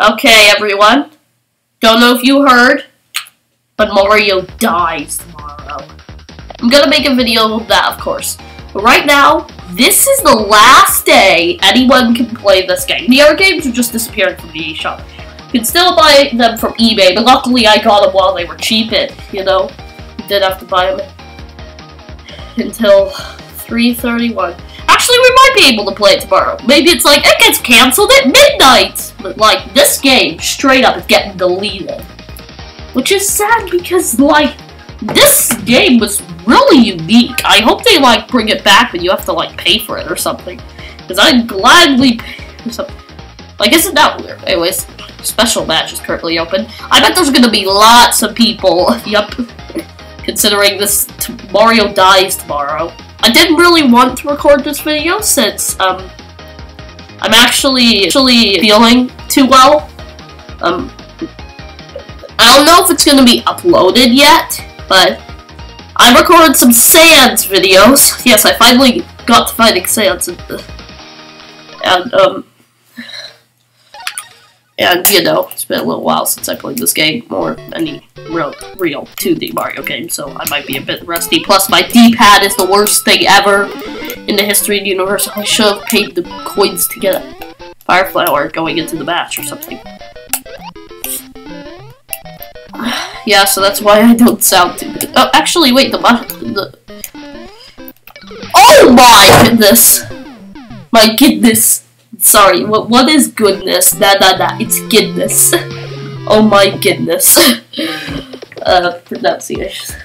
Okay, everyone. Don't know if you heard, but Mario dies tomorrow. I'm gonna make a video of that, of course. But right now, this is the last day anyone can play this game. The other games are just disappearing from the eShop. You can still buy them from eBay, but luckily I got them while they were cheap, it, you know? You did have to buy them until 3.31. Actually, we might be able to play it tomorrow. Maybe it's like, it gets cancelled at midnight! But like, this game, straight up, is getting deleted. Which is sad because, like, this game was really unique. I hope they, like, bring it back, but you have to, like, pay for it or something. Because I'd gladly pay something. Like, isn't that weird? Anyways, special match is currently open. I bet there's gonna be lots of people. Yup. Considering this Mario dies tomorrow. I didn't really want to record this video since um, I'm actually actually feeling too well. Um, I don't know if it's gonna be uploaded yet, but I recorded some Sans videos. Yes, I finally got to finding Sans, and, and um, and, you know, it's been a little while since I played this game, or any real, real 2D Mario game, so I might be a bit rusty. Plus, my D-pad is the worst thing ever in the history of the universe. I should have paid the coins to get a Fire Flower going into the match or something. yeah, so that's why I don't sound too good. Oh, actually, wait, the... the oh my goodness! My goodness! Sorry, what what is goodness? Da da da, it's goodness. oh my goodness. uh, pronunciation.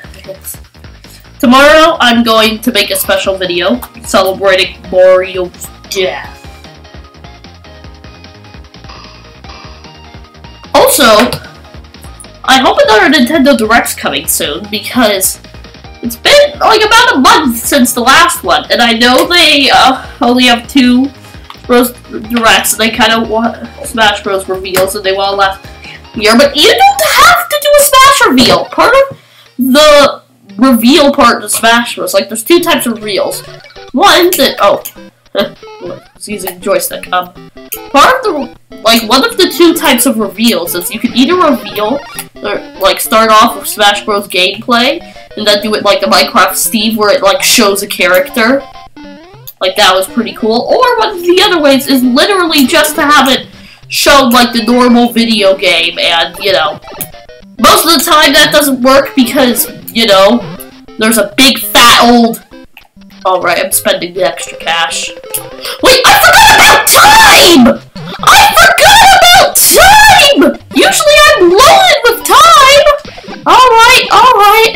Tomorrow, I'm going to make a special video celebrating Mario's death. Also, I hope another Nintendo Direct's coming soon because it's been like about a month since the last one, and I know they uh, only have two Bros Directs, they kind of want Smash Bros reveals, and they want to last year. But you don't have to do a Smash reveal. Part of the reveal part of Smash Bros. Like, there's two types of reveals. One that oh, I was using joystick. Um, part of the like one of the two types of reveals is you can either reveal or like start off with Smash Bros. gameplay and then do it like the Minecraft Steve where it like shows a character like, that was pretty cool. Or one of the other ways is literally just to have it shown like the normal video game, and, you know, most of the time that doesn't work because, you know, there's a big fat old... Alright, I'm spending the extra cash. Wait, I forgot about time! I forgot about time! Usually I'm loaded with time! Alright, alright.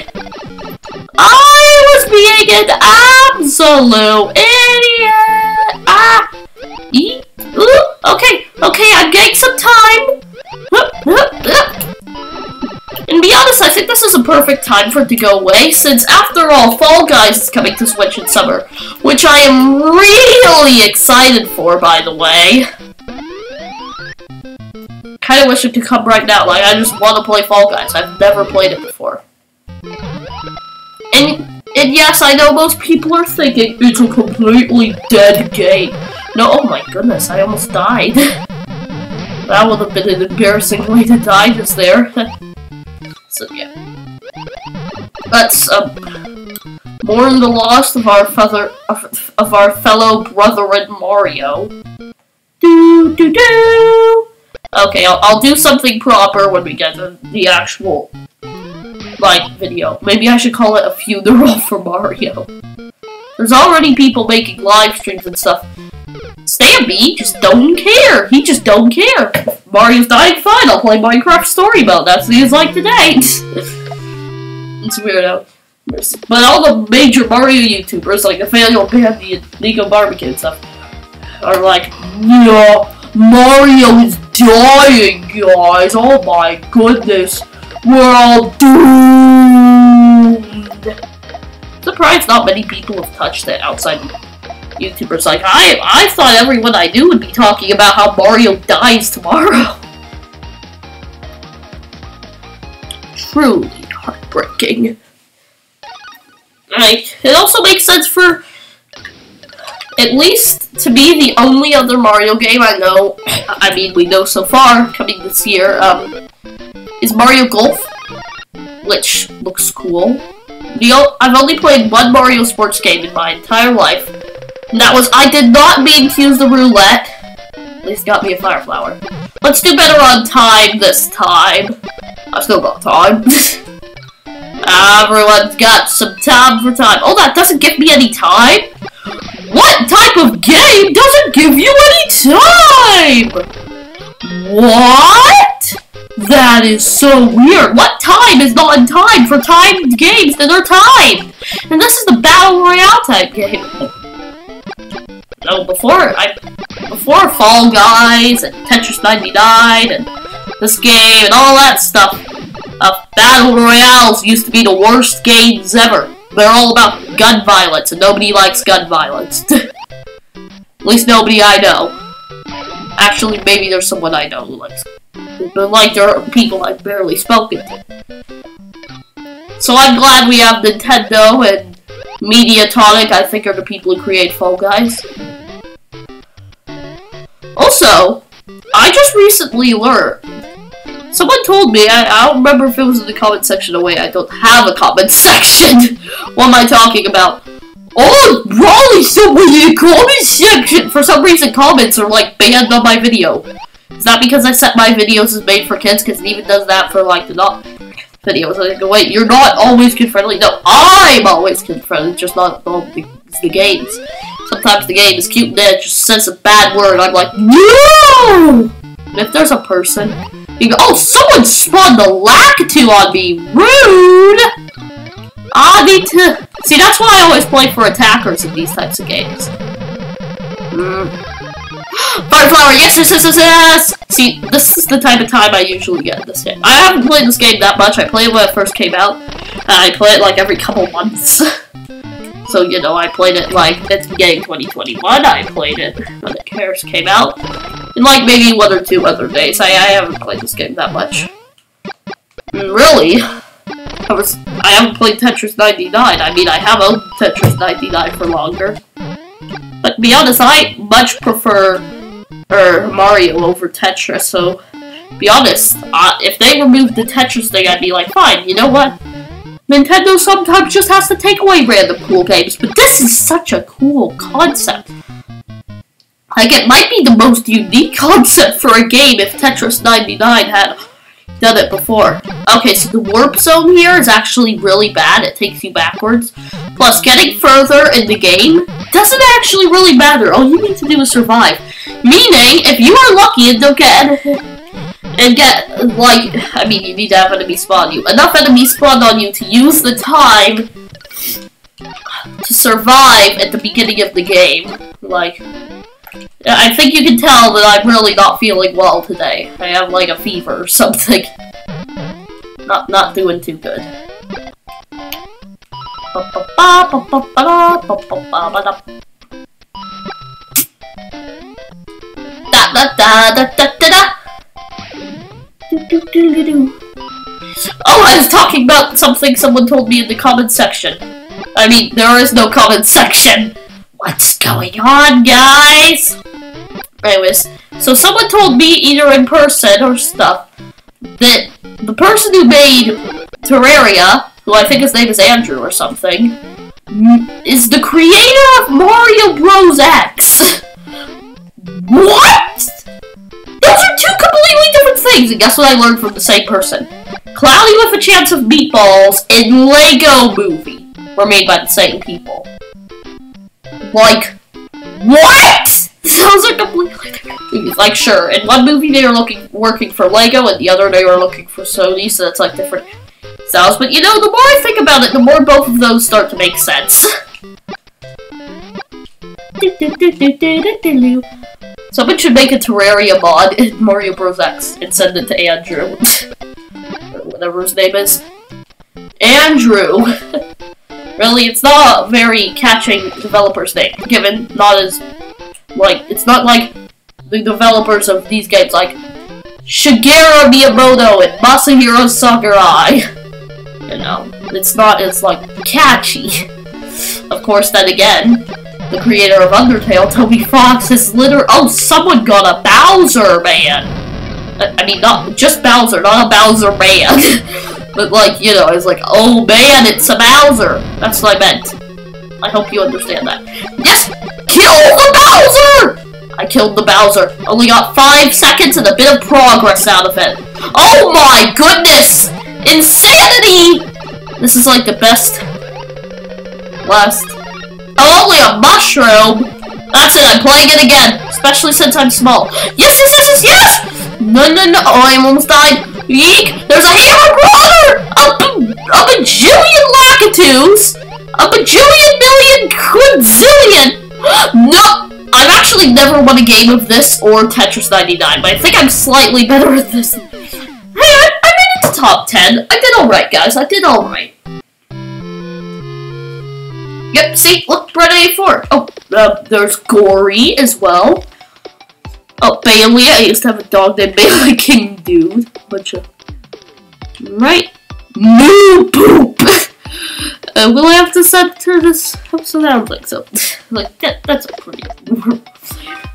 I was being an absolute time for it to go away, since after all, Fall Guys is coming to Switch in summer, which I am really excited for, by the way. Kinda wish it could come right now, like, I just want to play Fall Guys. I've never played it before. And, and yes, I know most people are thinking it's a completely dead game. No, oh my goodness, I almost died. that would have been an embarrassing way to die just there. so yeah. Let's um, mourn the loss of our father of, of our fellow brother in Mario. Do do do. Okay, I'll, I'll do something proper when we get to the actual like video. Maybe I should call it a funeral for Mario. There's already people making live streams and stuff. Stampy just don't care. He just don't care. Mario's dying, fine. I'll play Minecraft Story Mode. That's what he's like today. it's weirdo. But all the major Mario YouTubers, like Nathaniel Bandy and Nico Barbecue and stuff, are like, yeah, Mario is dying, guys. Oh my goodness. We're all doomed. Surprised not many people have touched it outside YouTubers. Like, I, I thought everyone I knew would be talking about how Mario dies tomorrow. Truly heartbreaking. Like, it also makes sense for at least to be the only other Mario game I know, I mean, we know so far coming this year, um, is Mario Golf, which looks cool. The I've only played one Mario sports game in my entire life, and that was I did not mean to use the roulette. At least got me a fire flower. Let's do better on time this time. I've still got time. Everyone's got some time for time. Oh, that doesn't give me any time? What type of game doesn't give you any time? What? That is so weird. What time is not in time for timed games that are timed? And this is the Battle Royale type game. No, before I before Fall Guys and Tetris 99 and this game and all that stuff, uh, Battle Royales used to be the worst games ever. They're all about gun violence, and nobody likes gun violence. At least nobody I know. Actually, maybe there's someone I know who likes But like, there are people I've barely spoken to. So I'm glad we have Nintendo and Mediatonic, I think are the people who create Fall Guys. Also, I just recently learned Someone told me, I, I, don't remember if it was in the comment section. Wait, I don't have a comment section. what am I talking about? Oh, Raleigh, someone in the comment section! For some reason, comments are like banned on my video. Is that because I set my videos as made for kids? Because it even does that for like the not videos. I go, wait, you're not always kid friendly. No, I'm always kid friendly, just not all the, the games. Sometimes the game is cute and then it just says a bad word. I'm like, no! If there's a person you go, oh, someone spawned the Lakitu on me. Rude! I need to... See, that's why I always play for attackers in these types of games. Mm. Fireflower, yes, yes, yes, yes, yes! See, this is the type of time I usually get in this game. I haven't played this game that much. I played it when it first came out. I play it like every couple months. so, you know, I played it like at the beginning 2021. I played it when it first came out. In like maybe one or two other days. I, I haven't played this game that much. Mm, really? I was I haven't played Tetris 99. I mean I have owned Tetris 99 for longer. But to be honest, I much prefer er, Mario over Tetris, so be honest, uh, if they removed the Tetris thing, I'd be like, fine, you know what? Nintendo sometimes just has to take away random cool games, but this is such a cool concept. Like, it might be the most unique concept for a game if Tetris 99 had done it before. Okay, so the warp zone here is actually really bad. It takes you backwards. Plus, getting further in the game doesn't actually really matter. All you need to do is survive. Meaning, if you are lucky and don't get... And get, like, I mean, you need to have enemies spawn you. Enough enemies spawn on you to use the time to survive at the beginning of the game. Like, I think you can tell that I'm really not feeling well today. I have like a fever or something. Not not doing too good. Da da da da da da da. Oh, I was talking about something someone told me in the comment section. I mean, there is no comment section. What's going on, guys? Anyways, so someone told me either in person or stuff that the person who made Terraria, who I think his name is Andrew or something, is the creator of Mario Bros. X. what? Those are two completely different things, and guess what I learned from the same person? Cloudy with a Chance of Meatballs and Lego Movie were made by the same people. Like, what? Those are completely different Like, sure, in one movie they were looking working for Lego, and the other they were looking for Sony, so that's like different styles. But you know, the more I think about it, the more both of those start to make sense. Someone should make a Terraria mod in Mario Bros. X and send it to Andrew. whatever his name is. Andrew! really, it's not a very catching developer's name, given not as like, it's not like the developers of these games, like Shigeru Miyamoto and Masahiro Sakurai. You know, it's not as, like, catchy. Of course, then again, the creator of Undertale, Toby Fox, has literally- Oh, someone got a Bowser man! I, I mean, not just Bowser, not a Bowser man. but like, you know, it's like, oh man, it's a Bowser! That's what I meant. I hope you understand that. Yes! Kill the Bowser! I killed the Bowser. Only got five seconds and a bit of progress out of it. Oh my goodness! Insanity! This is like the best... Last... Oh, only a mushroom! That's it, I'm playing it again. Especially since I'm small. Yes, yes, yes, yes, yes! No, no, no. Oh, I almost died. Yeek! There's a hammer brother! A, a bajillion lakitus! A bajillion million quinzillion! no! I've actually never won a game of this or Tetris 99, but I think I'm slightly better at this. Hey, I, I made it to top 10. I did alright, guys. I did alright. Yep, see? Look, Bread 84. Oh, uh, there's Gory as well. Oh, Bailey. I used to have a dog named Bailey King Dude. Bunch of... Right. Moo poop! uh, will I have to center this? I don't think so. like, that, that's a pretty...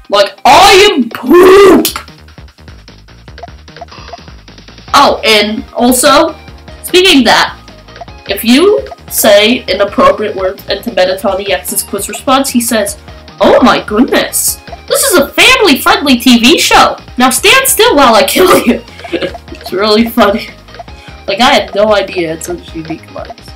like, I am poop! Oh, and also, speaking that, if you say inappropriate words into Mettaton EX's quiz response, he says, Oh my goodness, this is a family-friendly TV show. Now stand still while I kill you. it's really funny. Like, I had no idea it's such unique lines.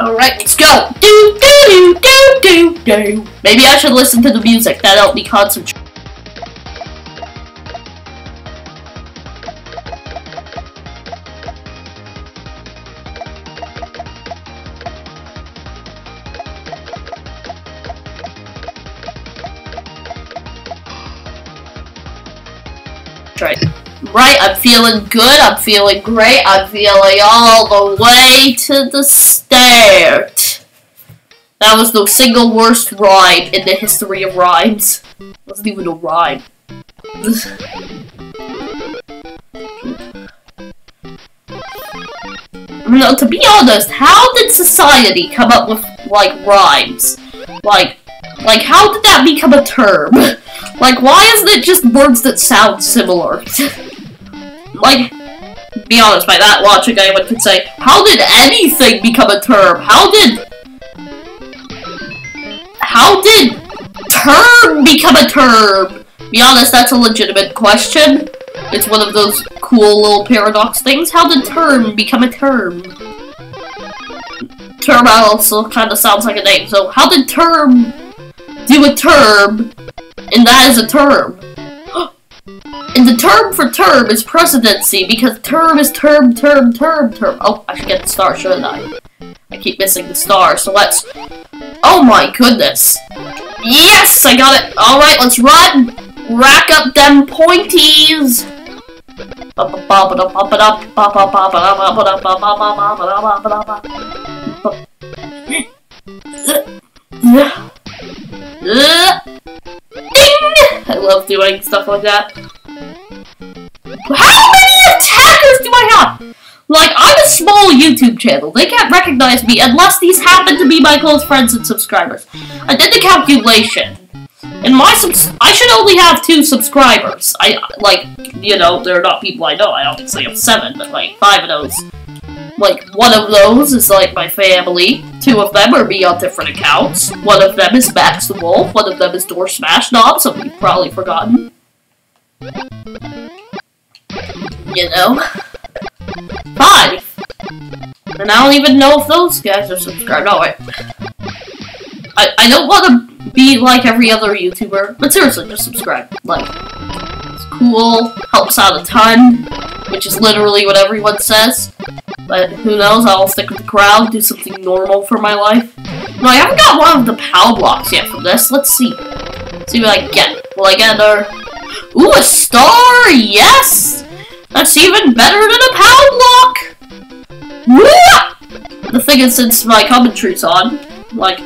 Alright, let's go! Do do do do do do. Maybe I should listen to the music. That'll help me concentrate. Right, I'm feeling good, I'm feeling great, I'm feeling all the way to the start. That was the single worst rhyme in the history of rhymes. It wasn't even a rhyme. no, to be honest, how did society come up with, like, rhymes? Like, like, how did that become a term? like, why isn't it just words that sound similar? like, be honest, by that logic, I would say, how did anything become a term? How did... How did term become a term? Be honest, that's a legitimate question. It's one of those cool little paradox things. How did term become a term? Term also kind of sounds like a name, so how did term do a term, and that is a term? And the term for term is presidency, because term is term, term, term, term. Oh, I should get the star, shouldn't I? I keep missing the star, so let's... Oh my goodness! Yes! I got it! Alright, let's run! Rack up them pointies! Stuff like that. How many attackers do I have? Like, I'm a small YouTube channel. They can't recognize me unless these happen to be my close friends and subscribers. I did the calculation. And my subs- I should only have two subscribers. I, like, you know, they're not people I know. I obviously have seven, but like, five of those. Like, one of those is like my family. Two of them are me on different accounts. One of them is Max the Wolf. One of them is Door Smash Knob, something you've probably forgotten. You know? Five! And I don't even know if those guys are subscribed. Oh, wait. I, I don't want to be like every other YouTuber, but seriously, just subscribe. Like, it's cool, helps out a ton, which is literally what everyone says. But who knows, I'll stick with the crowd, do something normal for my life. No, I haven't got one of the POW blocks yet for this. Let's see. Let's see what I get. Will I get a... Ooh, a star! Yes! That's even better than a POW block! The thing is, since my commentary's on, like,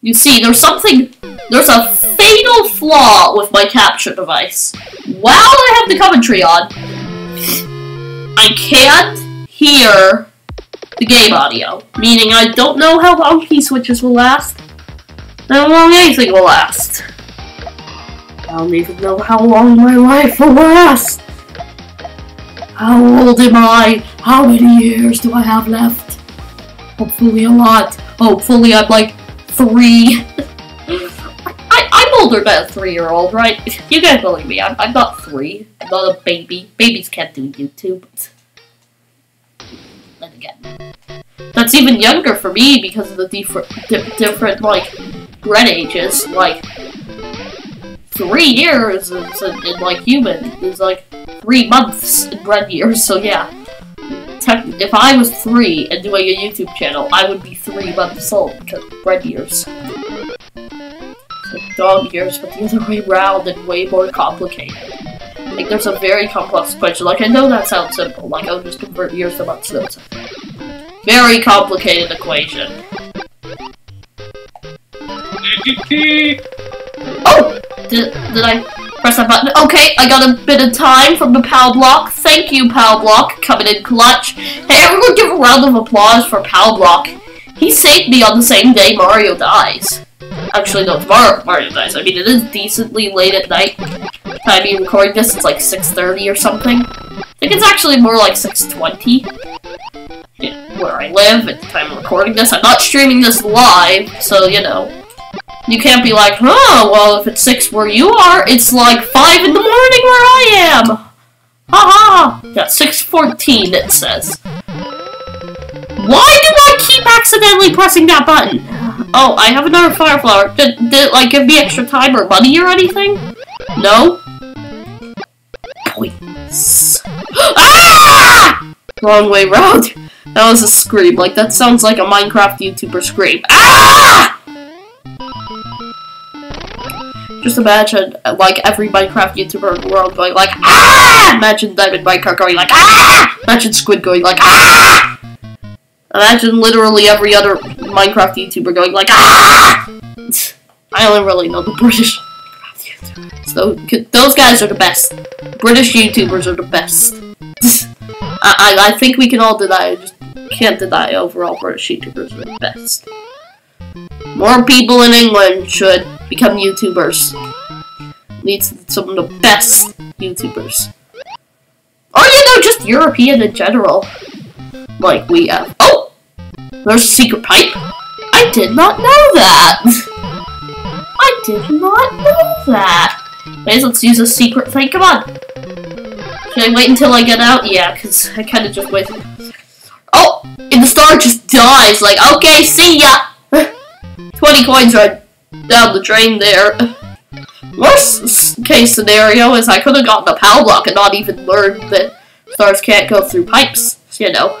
You see, there's something, there's a fatal flaw with my capture device. While I have the commentary on, I can't hear the game audio, meaning I don't know how long key switches will last, how long anything will last. I don't even know how long my life will last. How old am I? How many years do I have left? Hopefully a lot. Hopefully I'm like three. I, I'm older than a three-year-old, right? You guys believe me, I'm, I'm not three. I'm not a baby. Babies can't do YouTube. Then again. That's even younger for me because of the different, di different like, bread ages. Like, three years is, in, like, human is, like, three months in bread years, so yeah if I was three and doing a YouTube channel, I would be three months old because bread years. dog years, but the other way around and way more complicated. Like, there's a very complex equation. Like, I know that sounds simple. Like, I'll just convert years to months. No, very complicated equation. Oh! Did, did I press that button? Okay, I got a bit of time from the POW Block. Thank you, POW Block, coming in clutch. Hey, everyone give a round of applause for POW Block. He saved me on the same day Mario dies. Actually, no, tomorrow Mario dies. I mean, it is decently late at night. Time you recording this, it's like 6.30 or something. I think it's actually more like 6.20. where I live at the time of recording this. I'm not streaming this live, so, you know. You can't be like, huh, well, if it's 6 where you are, it's like 5 in the morning where I am. Haha. -ha. Yeah, 6.14 it says. Why do I keep accidentally pressing that button? Oh, I have another fire flower. Did, did it, like, give me extra time or money or anything? No? Points. ah! Wrong way round. That was a scream. Like, that sounds like a Minecraft YouTuber scream. Ah! Just imagine, like, every Minecraft YouTuber in the world going like, ah! Imagine Diamond Minecart going like, ah! Imagine Squid going like, ah! Imagine literally every other Minecraft YouTuber going like, ah! I only really know the British So, those guys are the best. British YouTubers are the best. I, I, I think we can all deny, I just can't deny overall British YouTubers are the best. More people in England should become YouTubers. Needs some of the best YouTubers. Oh, or, you know, just European in general. Like we have. Oh! There's a secret pipe. I did not know that. I did not know that. Anyways, let's use a secret thing. Come on. Should I wait until I get out? Yeah, because I kind of just waited. Oh! And the star just dies. Like, okay, see ya! 20 coins right down the drain there. Worst case scenario is I could have gotten a power block and not even learned that stars can't go through pipes, you know.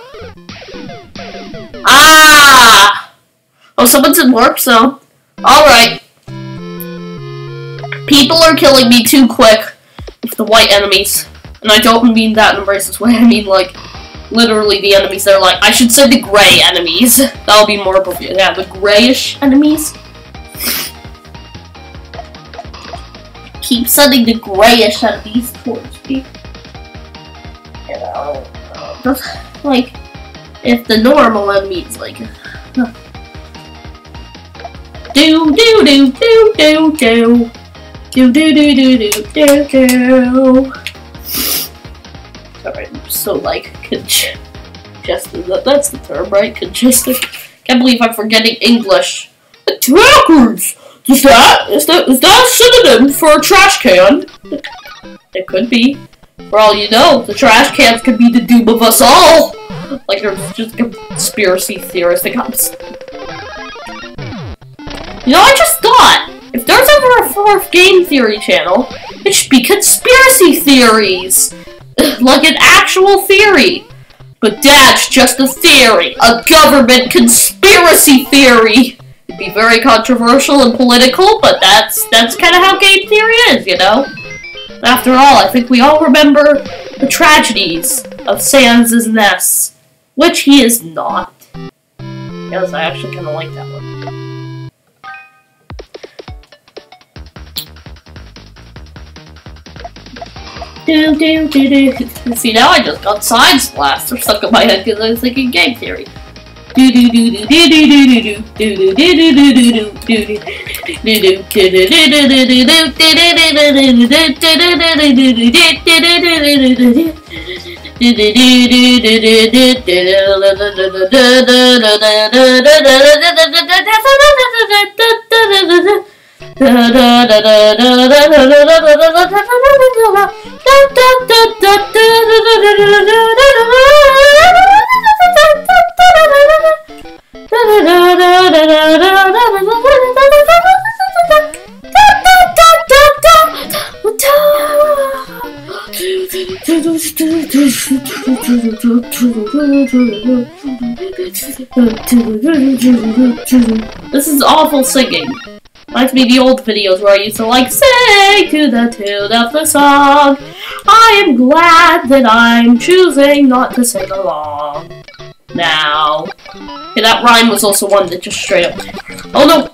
Ah! Oh, someone's in warp zone. Alright. People are killing me too quick with the white enemies. And I don't mean that in a racist way, I mean like literally the enemies that are like, I should say the gray enemies. That'll be more appropriate. Yeah, the grayish enemies. Keep sending the grayish enemies towards me. Like, if the normal enemies, like, do do do do do do. Do do do do do do do. Alright, so like, congested. That's the term, right? Congested. Can't believe I'm forgetting English. Attackers! Is that is that is that a synonym for a trash can? It could be. For all you know, the trash cans could be the doom of us all. Like there's just conspiracy theorists that comes. You know, I just thought if there's ever a fourth game theory channel, it should be conspiracy theories. like an actual theory. But that's just a theory, a government conspiracy theory. It'd be very controversial and political, but that's that's kind of how game theory is, you know? After all, I think we all remember the tragedies of Sans' Ness, which he is not. Yes, I actually kind of like that one. Do, do, do, do. See, now I just got science blast or stuck in my head because I was thinking game theory. Do do do do do do do do do do do do do do do This is awful singing. Reminds me the old videos where I used to like sing to the tune of the song. I am glad that I'm choosing not to sing along. Now. Okay, that rhyme was also one that just straight up. Oh no!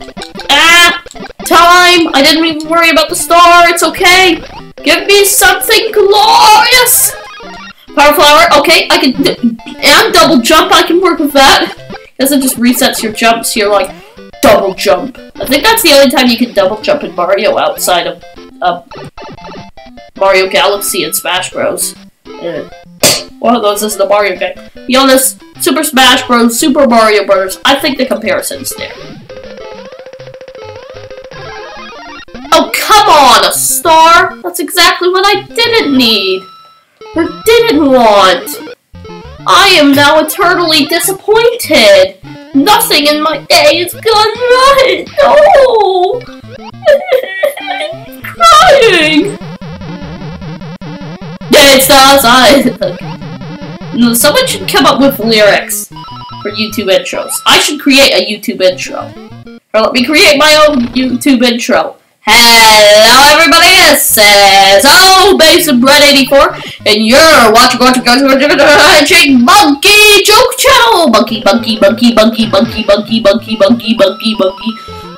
Ah! Time! I didn't even worry about the star, it's okay! Give me something glorious! Power flower, okay, I can, and double jump, I can work with that. Because it just resets your jumps, you're like, double jump. I think that's the only time you can double jump in Mario outside of, uh, Mario Galaxy and Smash Bros. One of those is the Mario game. Be honest, Super Smash Bros, Super Mario Bros, I think the comparison's there. Oh, come on, a star! That's exactly what I didn't need! Or didn't want! I am now eternally disappointed! Nothing in my day has gone right! No! I'm crying! It's the Someone should come up with lyrics for YouTube intros. I should create a YouTube intro. Or let me create my own YouTube intro. Hello everybody, this is Oh Basin Bread 84 and you're watching watching watching Monkey Joke Channel! Monkey monkey monkey monkey monkey monkey monkey monkey monkey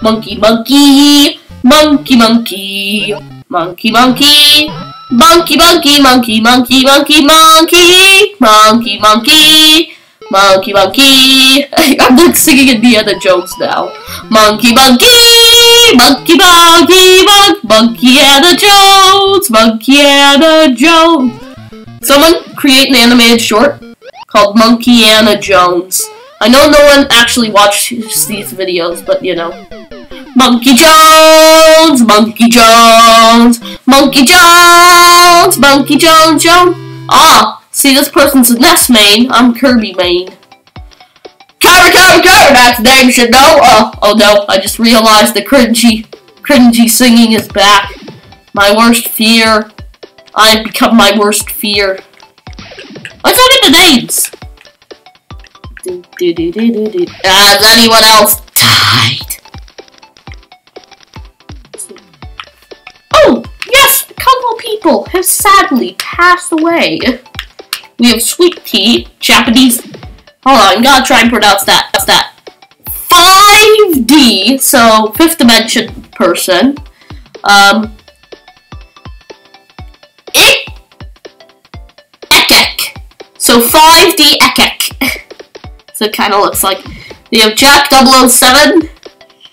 monkey monkey monkey monkey monkey monkey monkey Monkey, monkey, monkey, monkey, monkey, monkey, monkey, monkey, monkey, monkey. I'm like singing Indiana Jones now. Monkey, monkey, monkey, monkey, monkey, monkey, Anna Jones, monkey, Anna Jones. Someone create an animated short called Monkey Anna Jones. I know no one actually watches these videos, but you know. Monkey Jones, Monkey Jones, Monkey Jones, Monkey Jones, Jones. Ah, see this person's Ness main, I'm Kirby main. Cover, cover, that's name know. Oh, uh, oh no, I just realized the cringy, cringy singing is back. My worst fear. I've become my worst fear. Let's look at the names. Has anyone else died? Oh, yes, a couple people have sadly passed away. We have sweet tea, Japanese. Hold on, gotta try and pronounce that. That's that. 5D, so fifth dimension person. Um, it, Ekek. So 5D Ekek. so it kind of looks like. We have Jack 007.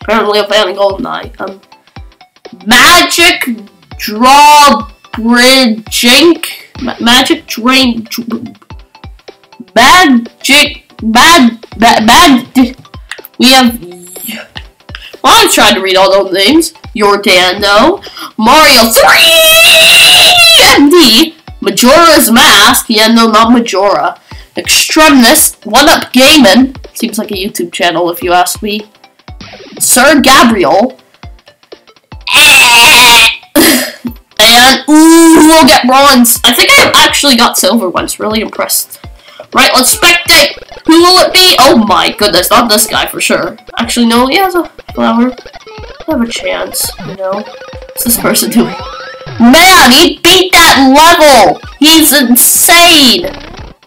Apparently a fan of GoldenEye. Um, Magic Drawbridging. Ma magic Drain. Magic. Bad. Bad. Bad. We have. Well, I'm trying to read all those names. Yordano. Mario 3 MD. Majora's Mask. Yeah, no, not Majora. Extremis. One Up Gaming. Seems like a YouTube channel if you ask me. Sir Gabriel. Eh. and ooh, we'll get bronze. I think I actually got silver once. Really impressed. Right, let's spectate. Who will it be? Oh my goodness, not this guy for sure. Actually, no, he has a flower. I have a chance, you know. What's this person doing? Man, he beat that level! He's insane!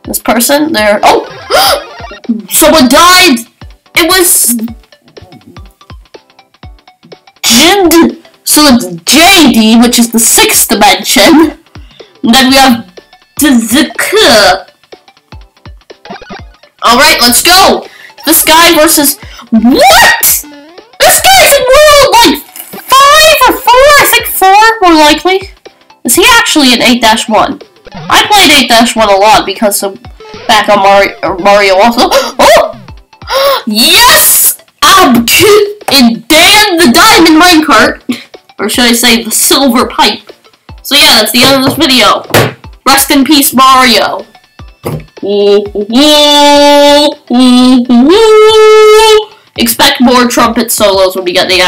This person, there. Oh! Someone died! It was... Jind! So it's JD, which is the sixth dimension. And then we have Dzuka. Alright, let's go! This guy versus... What?! This guy's in world, like, 5 or 4? I think 4, more likely. Is he actually in 8-1? I played 8-1 a lot because of back on uh, Mario, Mario also. Oh! yes! Abk and Dan the Diamond Minecart. Or should I say the Silver Pipe. So yeah, that's the end of this video. Rest in peace, Mario. Expect more trumpet solos when we get the